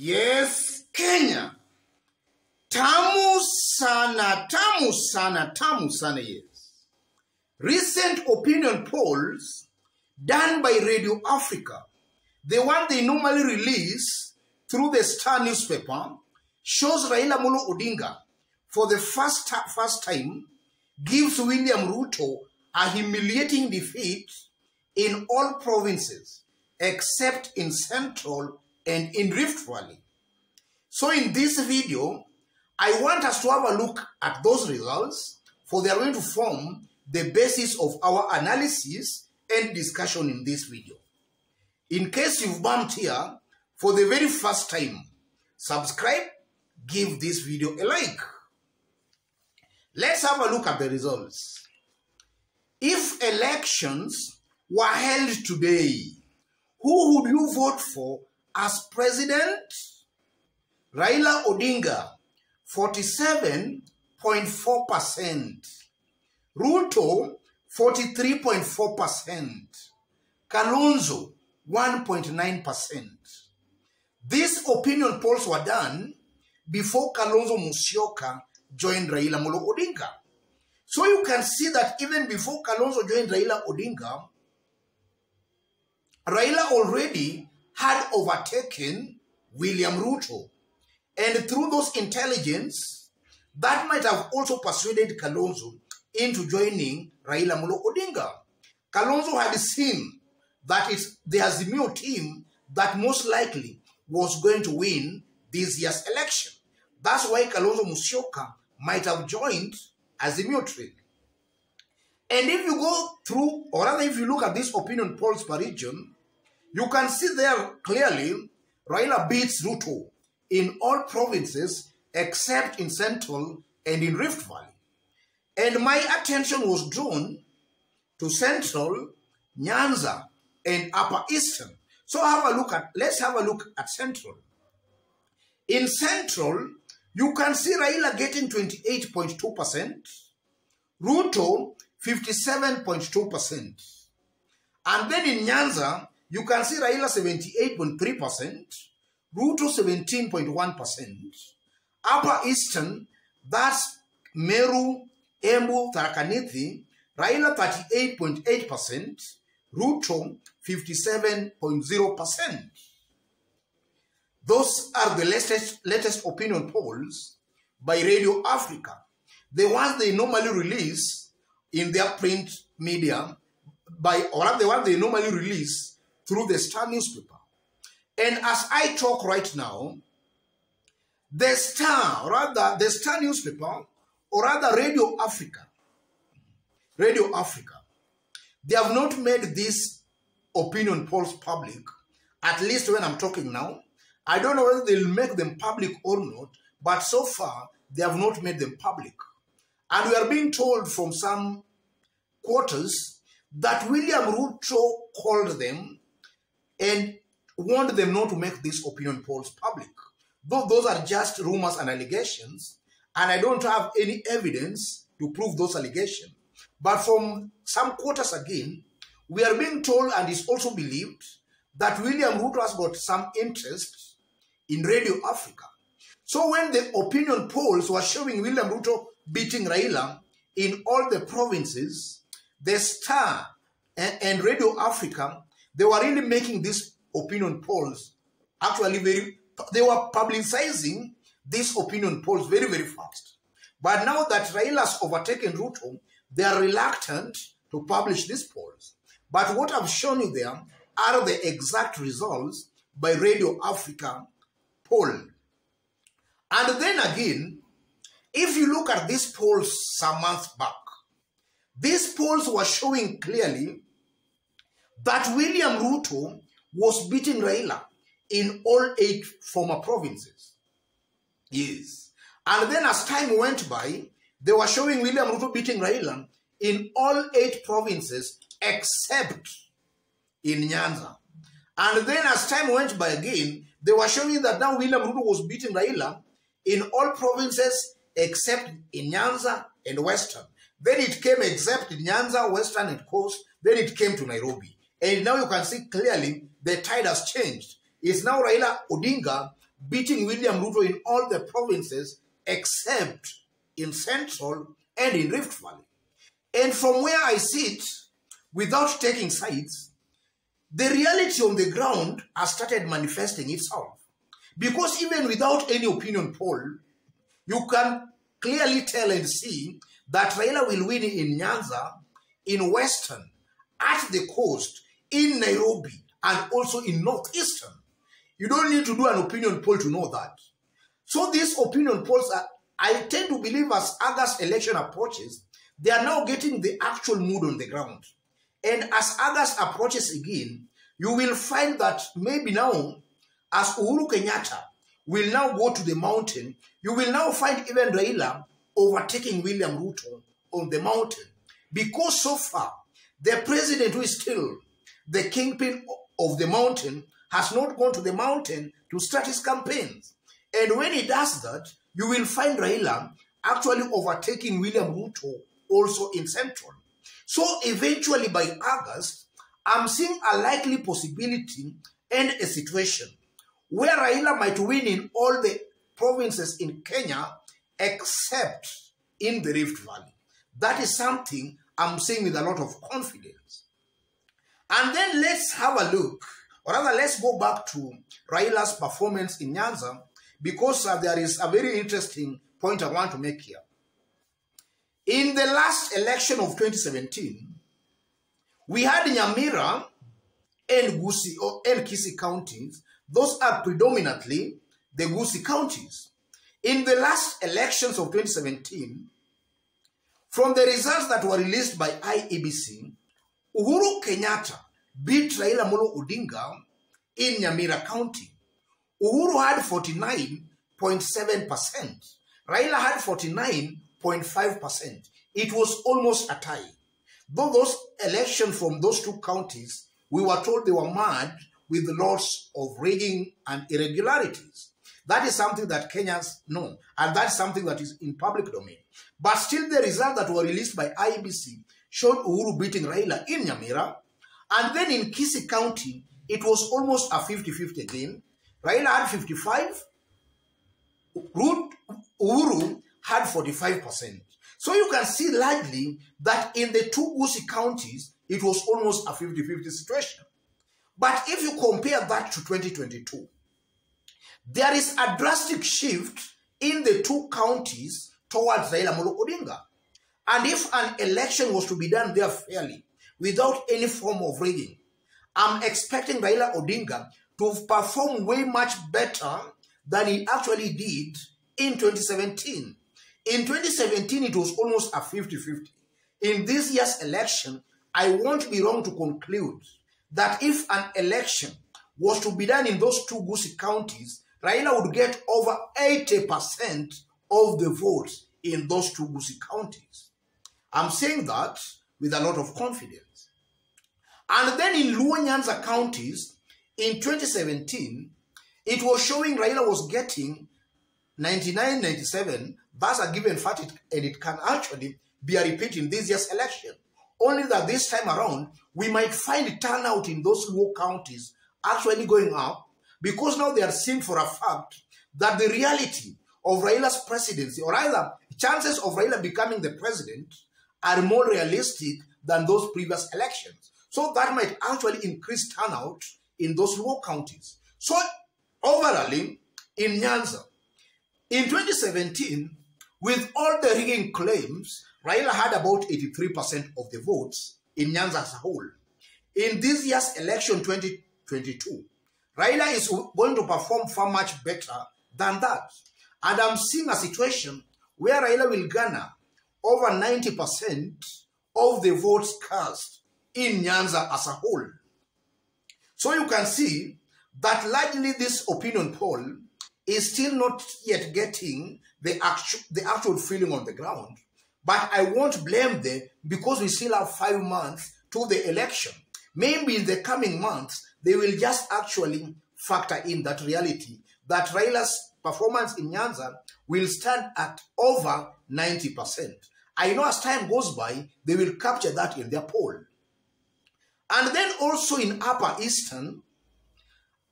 Yes, Kenya. Tamu sana, tamu sana, tamu sana, yes. Recent opinion polls done by Radio Africa, the one they normally release through the Star newspaper, shows Raila Molo Odinga for the first, first time gives William Ruto a humiliating defeat in all provinces except in Central and in Rift Valley. So in this video, I want us to have a look at those results for they are going to form the basis of our analysis and discussion in this video. In case you've bumped here for the very first time, subscribe, give this video a like. Let's have a look at the results. If elections were held today, who would you vote for as president? Raila Odinga, 47.4%. Ruto, 43.4%. Kalonzo, 1.9%. These opinion polls were done before Kalonzo Musyoka joined Raila Molo Odinga. So you can see that even before Kalonzo joined Raila Odinga, Raila already had overtaken William Ruto. And through those intelligence, that might have also persuaded Kalonzo into joining Raila Molo Odinga. Kalonzo had seen that it's the Azimio team that most likely was going to win this year's election. That's why Kalonzo Musyoka might have joined Azimio train. And if you go through, or rather if you look at these opinion polls per region, you can see there clearly Raila beats Ruto in all provinces except in Central and in Rift Valley. And my attention was drawn to Central, Nyanza, and Upper Eastern. So have a look at, let's have a look at Central. In Central, you can see Raila getting 28.2%, Ruto 57.2%. And then in Nyanza, you can see Raila 78.3%, Ruto 17.1%, Upper Eastern, that's Meru, Embu, Tharakanithi, Raila 38.8%, Ruto 57.0%. Those are the latest, latest opinion polls by Radio Africa. The ones they normally release in their print media, by or the one they normally release through the Star newspaper. And as I talk right now, the Star, rather the Star newspaper, or rather Radio Africa, Radio Africa, they have not made these opinion polls public, at least when I'm talking now. I don't know whether they'll make them public or not, but so far they have not made them public. And we are being told from some quarters that William Ruto called them and warned them not to make these opinion polls public. Though those are just rumors and allegations, and I don't have any evidence to prove those allegations. But from some quarters again, we are being told and is also believed that William Ruto has got some interest in Radio Africa. So when the opinion polls were showing William Ruto beating Raila in all the provinces, the Star and, and Radio Africa, they were really making these opinion polls actually very, they were publicizing these opinion polls very, very fast. But now that Raila has overtaken Ruto, they are reluctant to publish these polls. But what I've shown you there are the exact results by Radio Africa poll. And then again, if you look at these polls some months back, these polls were showing clearly that William Ruto was beating Raila in all eight former provinces. Yes. And then as time went by, they were showing William Ruto beating Raila in all eight provinces except in Nyanza. And then as time went by again, they were showing that now William Ruto was beating Raila in all provinces except in Nyanza and Western. Then it came except in Nyanza, Western and Coast. Then it came to Nairobi. And now you can see clearly the tide has changed. It's now Raila Odinga beating William Ruto in all the provinces except in Central and in Rift Valley. And from where I sit, without taking sides, the reality on the ground has started manifesting itself. Because even without any opinion poll, you can clearly tell and see that Raila will win in Nyanza, in Western, at the coast, in Nairobi, and also in Northeastern. You don't need to do an opinion poll to know that. So these opinion polls, are, I tend to believe as August election approaches, they are now getting the actual mood on the ground. And as August approaches again, you will find that maybe now, as Uhuru Kenyatta will now go to the mountain, you will now find even Raila overtaking William Ruto on the mountain. Because so far, the president who is still the kingpin of the mountain has not gone to the mountain to start his campaigns. And when he does that, you will find Raila actually overtaking William Ruto also in Central. So eventually by August, I'm seeing a likely possibility and a situation where Raila might win in all the provinces in Kenya except in the Rift Valley. That is something I'm saying with a lot of confidence. And then let's have a look, or rather let's go back to Raila's performance in Nyanza because uh, there is a very interesting point I want to make here. In the last election of 2017, we had Nyamira and Gusii or and Kisii counties. Those are predominantly the Gusii counties. In the last elections of 2017, from the results that were released by IEBC, Uhuru Kenyatta beat Raila Molo Odinga in Nyamira County. Uhuru had 49.7%. Raila had 49.5%. It was almost a tie. Though those elections from those two counties, we were told they were mad with lots of rigging and irregularities. That is something that Kenyans know, and that's something that is in public domain. But still, the results that were released by IBC showed Uhuru beating Raila in Nyamira, and then in Kisii County, it was almost a 50-50 again. Raila had 55, Uhuru had 45%. So you can see largely that in the two Gusii counties, it was almost a 50-50 situation. But if you compare that to 2022, there is a drastic shift in the two counties towards Raila Molo Odinga. And if an election was to be done there fairly, without any form of rigging, I'm expecting Raila Odinga to perform way much better than he actually did in 2017. In 2017, it was almost a 50-50. In this year's election, I won't be wrong to conclude that if an election was to be done in those two Gusii counties, Raila would get over 80% of the votes in those two Gusii counties. I'm saying that with a lot of confidence. And then in Luo Nyanza counties, in 2017, it was showing Raila was getting 99, 97. That's a given fact, it, and it can actually be a repeat in this year's election. Only that this time around, we might find turnout in those Luo counties actually going up because now they are seeing for a fact that the reality of Raila's presidency, or either chances of Raila becoming the president, are more realistic than those previous elections. So that might actually increase turnout in those Luo counties. So overall, in Nyanza, in 2017, with all the rigging claims, Raila had about 83% of the votes in Nyanza as a whole. In this year's election 2022, Raila is going to perform far much better than that. And I'm seeing a situation where Raila will garner over 90% of the votes cast in Nyanza as a whole. So you can see that largely this opinion poll is still not yet getting the actual, the actual feeling on the ground. But I won't blame them because we still have five months to the election. Maybe in the coming months, they will just actually factor in that reality that Raila's performance in Nyanza will stand at over 90%. I know as time goes by, they will capture that in their poll. And then also in Upper Eastern,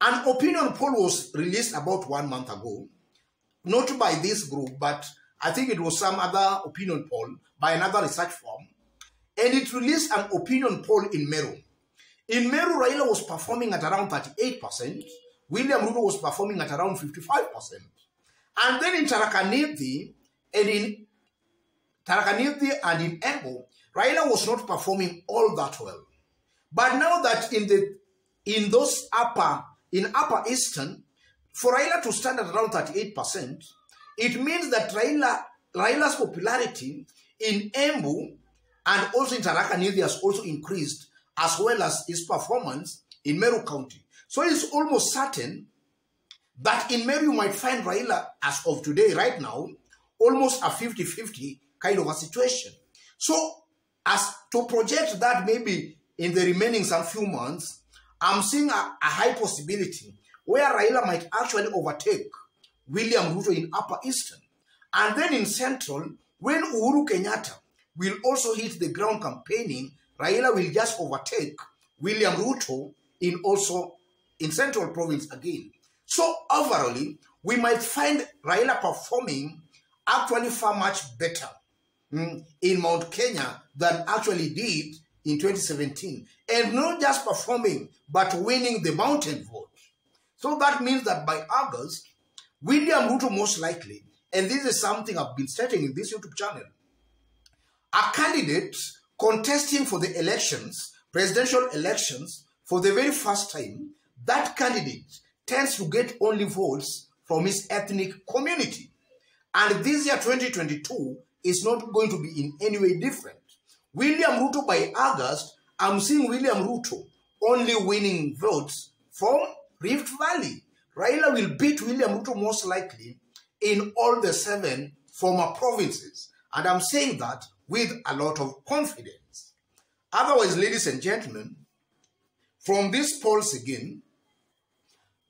An opinion poll was released about one month ago, not by this group, but I think it was some other opinion poll by another research firm. And it released an opinion poll in Meru. In Meru, Raila was performing at around 38%. William Ruto was performing at around 55%. And then in Tharaka-Nithi and in Tharaka-Nithi and in Embu, Raila was not performing all that well. But now that in the in those upper in upper eastern, for Raila to stand at around 38%, it means that Raila Raila's popularity in Embu and also in Tharaka-Nithi has also increased as well as his performance in Meru County. So it's almost certain that in Meru you might find Raila as of today, right now, almost a 50-50 kind of a situation. So as to project that maybe in the remaining some few months, I'm seeing a, a high possibility where Raila might actually overtake William Ruto in Upper Eastern. And then in Central, when Uhuru Kenyatta will also hit the ground campaigning, Raila will just overtake William Ruto in also in Central Province again. So overall, we might find Raila performing actually far much better mm, in Mount Kenya than actually did in 2017. And not just performing, but winning the mountain vote. So that means that by August, William Ruto most likely, and this is something I've been stating in this YouTube channel, a candidate contesting for the elections, presidential elections, for the very first time, that candidate tends to get only votes from his ethnic community. And this year, 2022, is not going to be in any way different. William Ruto by August, I'm seeing William Ruto only winning votes from Rift Valley. Raila will beat William Ruto most likely in all the seven former provinces. And I'm saying that with a lot of confidence. Otherwise, ladies and gentlemen, from these polls again,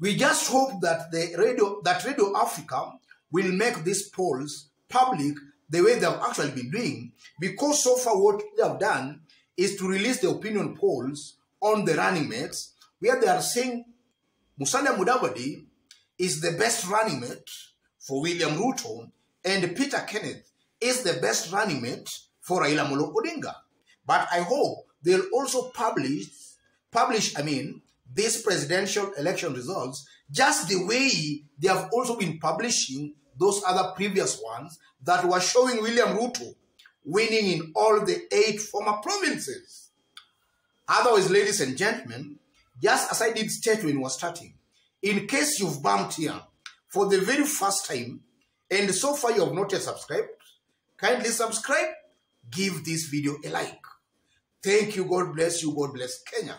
we just hope that the radio that Radio Africa will make these polls public the way they have actually been doing, because so far what they have done is to release the opinion polls on the running mates, where they are saying Musalia Mudavadi is the best running mate for William Ruto, and Peter Kenneth is the best running mate for Raila Molo Odinga. But I hope they'll also publish, publish, I mean, these presidential election results just the way they have also been publishing those other previous ones that were showing William Ruto winning in all the eight former provinces. Otherwise, ladies and gentlemen, just as I did state when we were starting, in case you've bumped here for the very first time and so far you have not yet subscribed, kindly subscribe, give this video a like. Thank you, God bless you, God bless Kenya.